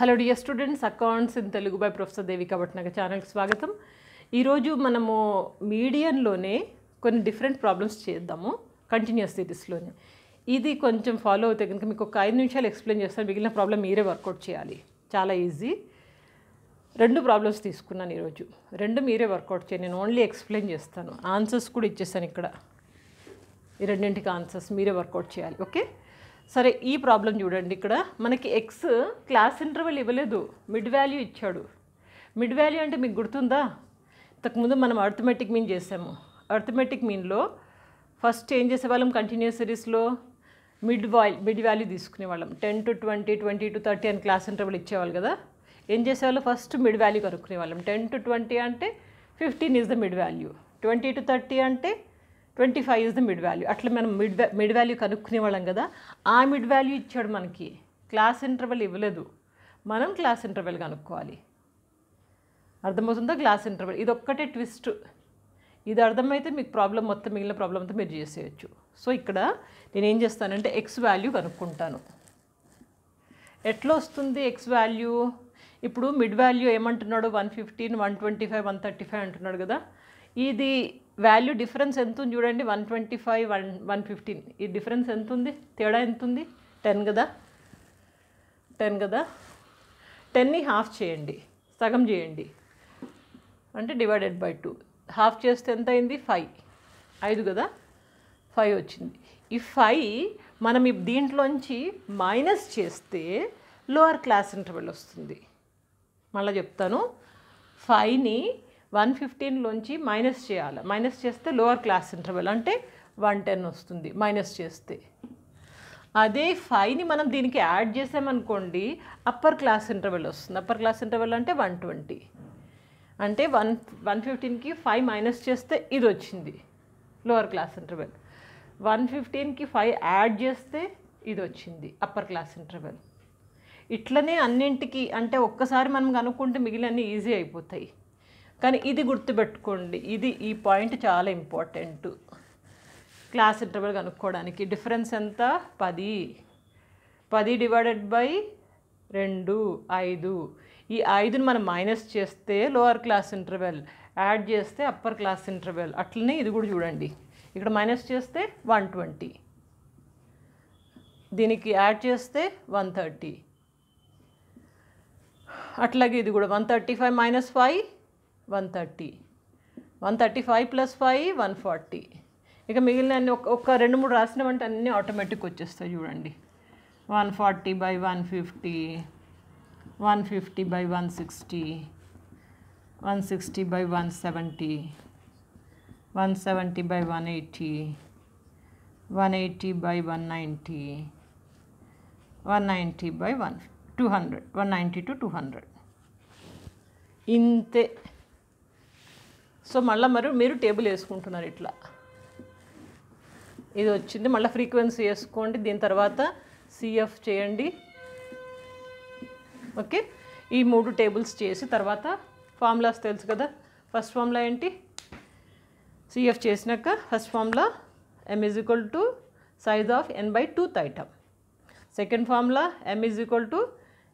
Hello dear students accounts in Telugu by professor Devika Bhatnagar ఛానల్కి స్వాగతం. ఈరోజు మనము మీడియంలోనే కొన్ని డిఫరెంట్ ప్రాబ్లమ్స్ చేద్దాము. కంటిన్యూస్ సిరీస్లోనే ఇది కొంచెం ఫాలో అవుతే కనుక మీకు ఒక ఐదు నిమిషాలు ఎక్స్ప్లెయిన్ చేస్తాను. మిగిలిన ప్రాబ్లం మీరే వర్కౌట్ చేయాలి. చాలా ఈజీ రెండు ప్రాబ్లమ్స్ తీసుకున్నాను ఈరోజు రెండు మీరే వర్కౌట్ చేయండి. నేను ఓన్లీ ఎక్స్ప్లెయిన్ చేస్తాను. ఆన్సర్స్ కూడా ఇచ్చేస్తాను ఇక్కడ. ఈ రెండింటికి ఆన్సర్స్ మీరే వర్కౌట్ చేయాలి. ఓకే సరే ఈ ప్రాబ్లం చూడండి ఇక్కడ. మనకి ఎక్స్ క్లాస్ ఇంటర్వెల్ ఇవ్వలేదు. మిడ్ వాల్యూ ఇచ్చాడు. మిడ్ వాల్యూ అంటే మీకు గుర్తుందా? ఇంతకుముందు మనం అర్థమెటిక్ మీన్ చేసాము. అర్థమెటిక్ మీన్లో ఫస్ట్ ఏం చేసేవాళ్ళం? కంటిన్యూస్ సిరీస్లో mid wall mid value తీసుకునేవాళ్ళం. Ten to twenty twenty to thirty అని క్లాస్ ఇంటర్వెల్ ఇచ్చేవాళ్ళు కదా. ఏం చేసేవాళ్ళు? ఫస్ట్ మిడ్ వాల్యూ కనుక్కునేవాళ్ళం. టెన్ టు ట్వంటీ అంటే fifteen is the mid value twenty to thirty అంటే twenty five is the mid value అట్లా మనం మిడ్ మిడ్ వాల్యూ కనుక్కునే వాళ్ళం కదా ఆ మిడ్ వాల్యూ ఇచ్చాడు మనకి. క్లాస్ ఇంటర్వెల్ ఇవ్వలేదు. మనం క్లాస్ ఇంటర్వెల్ కనుక్కోవాలి. అర్థమవుతుందా? క్లాస్ ఇంటర్వెల్ ఇది ఒక్కటే ట్విస్ట్ ఇది అర్థమైతే మీకు ప్రాబ్లం మొత్తం మిగిలిన ప్రాబ్లం అంతా మీరు చేసేయచ్చు. సో ఇక్కడ నేను ఏం చేస్తానంటే ఎక్స్ వాల్యూ కనుక్కుంటాను. ఎట్లా వస్తుంది ఎక్స్ వాల్యూ ఇప్పుడు మిడ్ వాల్యూ ఏమంటున్నాడు? One fifteen one twenty five one thirty five అంటున్నాడు కదా. ఇది వాల్యూ డిఫరెన్స్ ఎంత ఉంది చూడండి one twenty five one one fifteen. ఈ డిఫరెన్స్ ఎంత ఉంది తేడా ఎంత ఉంది టెన్ కదా? టెన్ కదా? టెన్ని హాఫ్ చేయండి. సగం చేయండి. అంటే డివైడెడ్ బై టూ. హాఫ్ చేస్తే ఎంత అయింది? ఫైవ్. ఐదు కదా? ఫైవ్ వచ్చింది. ఈ ఫైవ్ మనం ఈ దీంట్లోంచి మైనస్ చేస్తే లోవర్ క్లాస్ ఇంటర్వెల్ వస్తుంది. మళ్ళీ చెప్తాను. ఫైవ్ని వన్ ఫిఫ్టీన్లోంచి మైనస్ చేయాలి. మైనస్ చేస్తే లోవర్ క్లాస్ ఇంటర్వెల్ అంటే వన్ టెన్ వస్తుంది. మైనస్ చేస్తే. అదే ఫైవ్ని మనం దీనికి యాడ్ చేసామనుకోండి అప్పర్ క్లాస్ ఇంటర్వెల్ వస్తుంది. అప్పర్ క్లాస్ ఇంటర్వెల్ అంటే వన్ ట్వంటీ. అంటే వన్ వన్ ఫిఫ్టీన్కి ఫైవ్ మైనస్ చేస్తే ఇది వచ్చింది లోవర్ క్లాస్ ఇంటర్వెల్. వన్ ఫిఫ్టీన్కి ఫైవ్ యాడ్ చేస్తే ఇది వచ్చింది అప్పర్ క్లాస్ ఇంటర్వెల్. ఇట్లనే అన్నింటికి అంటే ఒక్కసారి మనం కనుక్కుంటే మిగిలిన ఈజీ అయిపోతాయి. కానీ ఇది గుర్తుపెట్టుకోండి ఇది ఈ పాయింట్ చాలా ఇంపార్టెంట్. క్లాస్ ఇంటర్వెల్ కనుక్కోవడానికి డిఫరెన్స్ ఎంత? పది. పది డివైడెడ్ బై రెండు ఐదు. ఈ ఐదుని మనం మైనస్ చేస్తే లోవర్ క్లాస్ ఇంటర్వెల్ యాడ్ చేస్తే అప్పర్ క్లాస్ ఇంటర్వెల్. అట్లనే ఇది కూడా చూడండి. ఇక్కడ మైనస్ చేస్తే వన్ ట్వంటీ. దీనికి యాడ్ చేస్తే వన్ థర్టీ. అట్లాగే ఇది కూడా one thirty five minus five one thirty. One thirty five plus five one forty. ఇక మిగిలిన అన్ని ఒక రెండు మూడు రాసినామంటే అన్నీ ఆటోమేటిక్ వచ్చేస్తాయి చూడండి. One forty by one fifty one fifty by one sixty one sixty by one seventy one seventy by one eighty one eighty by one ninety one ninety by one two hundred one ninety to two hundred. ఇంతే. So మళ్ళీ మరి మీరు table వేసుకుంటున్నారు ఇట్లా. ఇది వచ్చింది. మళ్ళీ frequency వేసుకోండి. దీని తర్వాత సిఎఫ్ చేయండి. ఓకే? ఈ మూడు టేబుల్స్ చేసి తర్వాత ఫార్ములాస్ తెలుసు కదా? ఫస్ట్ ఫార్ములా ఏంటి? సిఎఫ్ చేసినాక first formula M is equal to size of N by two item second formula M is equal to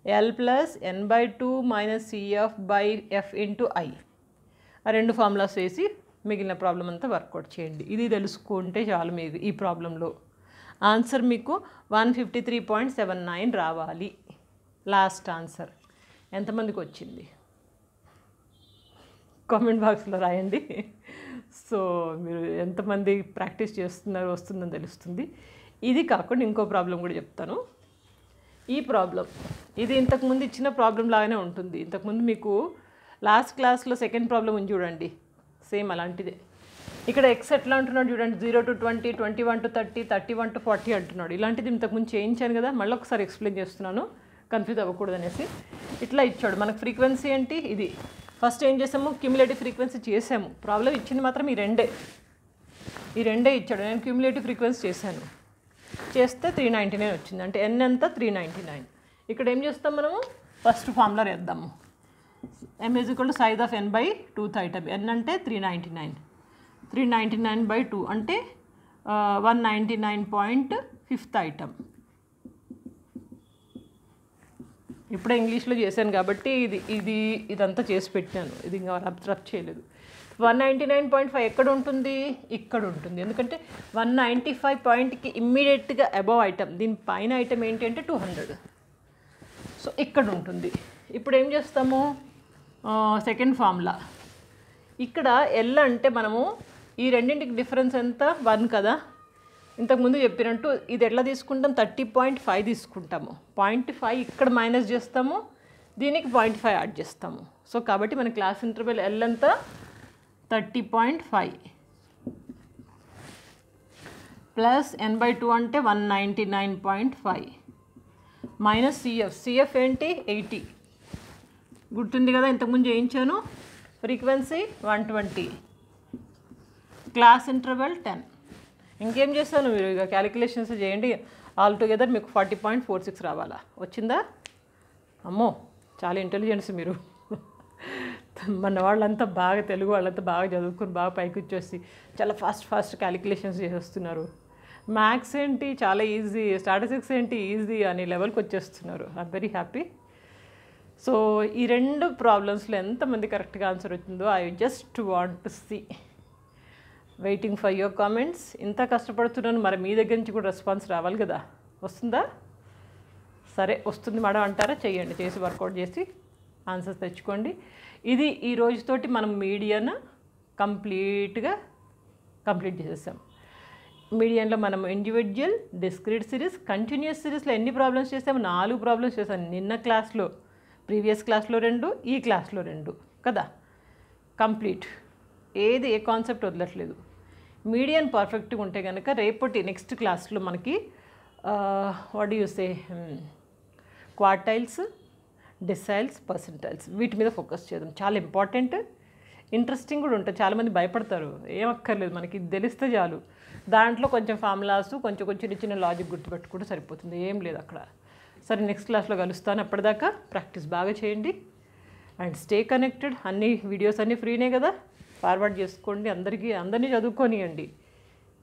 L plus N by two minus CF by F into I ఆ రెండు formulas వేసి మిగిలిన problem అంతా work out చేయండి. ఇది తెలుసుకుంటే చాలు మీకు ఈ ప్రాబ్లంలో ఆన్సర్ మీకు one fifty three point seven nine రావాలి. లాస్ట్ ఆన్సర్ ఎంతమందికి వచ్చింది? కామెంట్ బాక్స్లో రాయండి. సో మీరు ఎంతమంది ప్రాక్టీస్ చేస్తున్నారో వస్తుందని తెలుస్తుంది. ఇది కాకుండా ఇంకో ప్రాబ్లం కూడా చెప్తాను. ఈ ప్రాబ్లం ఇది ఇంతకుముందు ఇచ్చిన ప్రాబ్లం లాగానే ఉంటుంది. ఇంతకుముందు మీకు లాస్ట్ క్లాస్లో సెకండ్ ప్రాబ్లం ఉంది చూడండి. సేమ్ అలాంటిదే. ఇక్కడ ఎక్స్ ఎట్లా అంటున్నాడు చూడండి. Zero to twenty twenty one to thirty thirty one to forty అంటున్నాడు. ఇలాంటిది ఇంతకుముందు చేయించాను కదా మళ్ళీ ఒకసారి ఎక్స్ప్లెయిన్ చేస్తున్నాను. కన్ఫ్యూజ్ అవ్వకూడదు అనేసి. ఇట్లా ఇచ్చాడు. మనకు ఫ్రీక్వెన్సీ ఏంటి? ఇది. ఫస్ట్ ఏం చేసాము? క్యూములేటివ్ ఫ్రీక్వెన్సీ చేసాము. ప్రాబ్లం ఇచ్చింది మాత్రం ఈ రెండే. ఈ రెండే ఇచ్చాడు. నేను క్యూములేటివ్ ఫ్రీక్వెన్సీ చేశాను. చేస్తే త్రీ నైంటీ నైన్ వచ్చింది. అంటే ఎన్ ఎంత? Three ninety nine. ఇక్కడ ఏం చేస్తాం మనము? ఫస్ట్ ఫార్ములా వేద్దాము M is equal to size of N by two item N అంటే three ninety nine three ninety nine by two అంటే one ninety nine point fifth item ఇప్పుడే ఇంగ్లీష్లో చేశాను కాబట్టి ఇది ఇది ఇదంతా చేసి పెట్టాను. ఇది ఇంకా రబ్ రబ్ చేయలేదు. One ninety nine point five ఎక్కడ ఉంటుంది? ఇక్కడ ఉంటుంది. ఎందుకంటే వన్ నైంటీ ఫైవ్ పాయింట్కి ఇమ్మీడియట్గా అబవ్ ఐటమ్ దీని పైన ఐటమ్ ఏంటి అంటే టూ హండ్రెడ్ సో ఇక్కడ ఉంటుంది. ఇప్పుడు ఏం చేస్తాము? సెకండ్ ఫార్ములా ఇక్కడ ఎల్ అంటే మనము ఈ రెండింటికి డిఫరెన్స్ ఎంత? వన్ కదా? ఇంతకుముందు చెప్పినట్టు ఇది ఎట్లా తీసుకుంటాం? థర్టీ పాయింట్ ఫైవ్ తీసుకుంటాము. పాయింట్ ఫైవ్ ఇక్కడ మైనస్ చేస్తాము. దీనికి పాయింట్ ఫైవ్ యాడ్ చేస్తాము. సో కాబట్టి మన క్లాస్ ఇంటర్వెల్ ఎల్ అంతా thirty point five plus N by two అంటే one ninety nine point five minus CF CF ఏంటి? ఎయిటీ గుర్తుంది కదా ఇంతకుముందు చేయించాను. Frequency one twenty class interval ten ఇంకేం చేస్తాను మీరు ఇక క్యాలిక్యులేషన్స్ చేయండి. ఆల్ టుగెదర్ మీకు ఫార్టీ పాయింట్ ఫోర్ సిక్స్ రావాలా. వచ్చిందా? అమ్మో చాలా ఇంటెలిజెన్స్ మీరు. మన వాళ్ళంతా బాగా తెలుగు వాళ్ళంతా బాగా చదువుకుని బాగా పైకి వచ్చేసి చాలా ఫాస్ట్ ఫాస్ట్ క్యాలిక్యులేషన్స్ చేసేస్తున్నారు. మ్యాథ్స్ ఏంటి? చాలా ఈజీ స్టాటిస్టిక్స్ ఏంటి? ఈజీ అనే లెవెల్కి వచ్చేస్తున్నారు. ఐమ్ వెరీ హ్యాపీ సో ఈ రెండు ప్రాబ్లమ్స్లో ఎంతమంది కరెక్ట్గా ఆన్సర్ వచ్చిందో I just want to see. Waiting for your comments. ఇంత కష్టపడుతున్నాను మరి మీ దగ్గర నుంచి కూడా రెస్పాన్స్ రావాలి కదా. వస్తుందా? సరే వస్తుంది మేడం అంటారా? చెయ్యండి చేసి వర్కౌట్ చేసి ఆన్సర్స్ తెచ్చుకోండి. ఇది ఈ రోజుతోటి మనం మీడియాను కంప్లీట్గా కంప్లీట్ చేసేసాం. మీడియంలో మనం ఇండివిజువల్ డిస్క్రిట్ సిరీస్ కంటిన్యూస్ సిరీస్లో ఎన్ని ప్రాబ్లమ్స్ చేసాము నాలుగు ప్రాబ్లమ్స్ చేసాను నిన్న క్లాస్లో ప్రీవియస్ క్లాస్లో రెండు ఈ క్లాస్లో రెండు కదా? కంప్లీట్. ఏది ఏ కాన్సెప్ట్ వదలట్లేదు. మీడియం పర్ఫెక్ట్గా ఉంటే కనుక రేపటి నెక్స్ట్ క్లాస్లో మనకి what use quartiles deciles percentiles వీటి మీద ఫోకస్ చేద్దాం. చాలా ఇంపార్టెంట్ ఇంట్రెస్టింగ్ కూడా ఉంటుంది చాలామంది భయపడతారు. ఏమక్కర్లేదు మనకి ఇది తెలిస్తే చాలు. దాంట్లో కొంచెం ఫార్ములాస్ కొంచెం కొంచెం చిన్న చిన్న లాజిక్ గుర్తుపెట్టుకుంటే సరిపోతుంది. ఏం లేదు అక్కడ. సరే నెక్స్ట్ క్లాస్లో కలుస్తాను. అప్పటిదాకా ప్రాక్టీస్ బాగా చేయండి. అండ్ స్టే కనెక్టెడ్ అన్ని వీడియోస్ అన్నీ ఫ్రీనే కదా. ఫార్వర్డ్ చేసుకోండి. అందరికీ అందరినీ చదువుకోనియండి.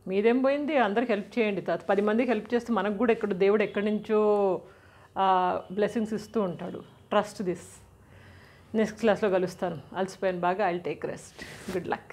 మీదేం పోయింది? అందరికి హెల్ప్ చేయండి. త- పది మందికి హెల్ప్ చేస్తే మనకు కూడా ఎక్కడ దేవుడు ఎక్కడి నుంచో బ్లెస్సింగ్స్ ఇస్తూ ఉంటాడు. ట్రస్ట్ దిస్ నెక్స్ట్ క్లాస్లో కలుస్తాను. అలసిపోయాను బాగా. I'll take rest good luck